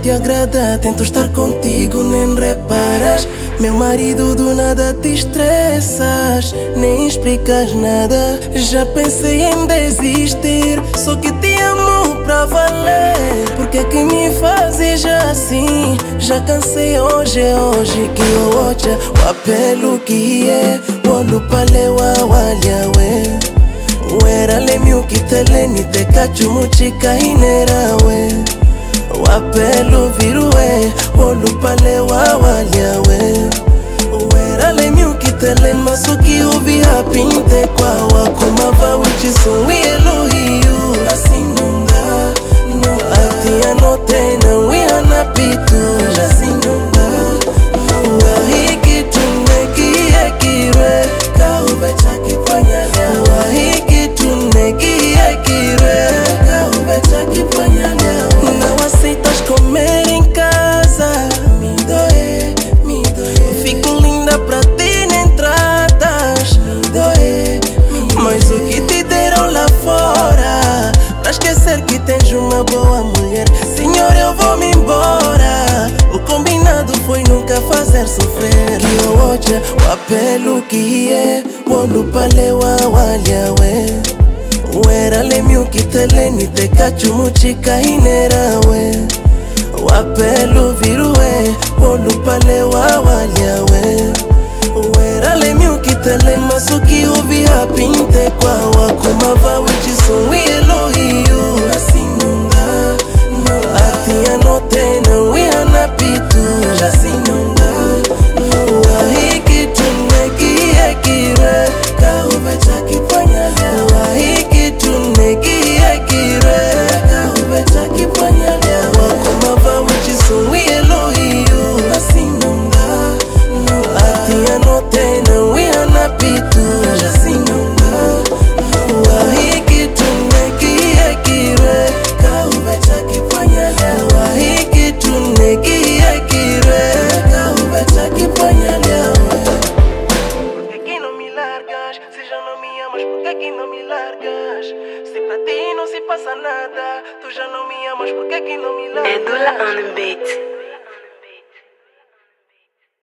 te agrada, tento estar contigo, nem reparas. Meu marido do nada te estressas, nem explicas nada. Já pensei em desistir, só que te amo pra valer. Porque que me fazes assim? Já cansei hoje, é hoje que eu olho o apelo que é. Olho pale wa walyawe. Wera lemi ukiteleni tekachumuchika apelu virue olupale wawaliawe weralemi ukitelema soki uvihapinte kwa wakomava wichisowiyeluhiyu asinunga no atianotena wihanapitu foi nunca fazer sofrer. Que eu odia o apelo que é wolupale wawalyawe wera lemi ukiteleni tekachumuchika inerawe wapelu viruwe wolupale wawalyawe wera lemi ukitele masuki uvihapinte kwa wakumava wichisunwielohiyu amas, por que que não me largas? Se pra ti não se passa nada, tu já não me amas, por que que não me largas? Edula on the beat.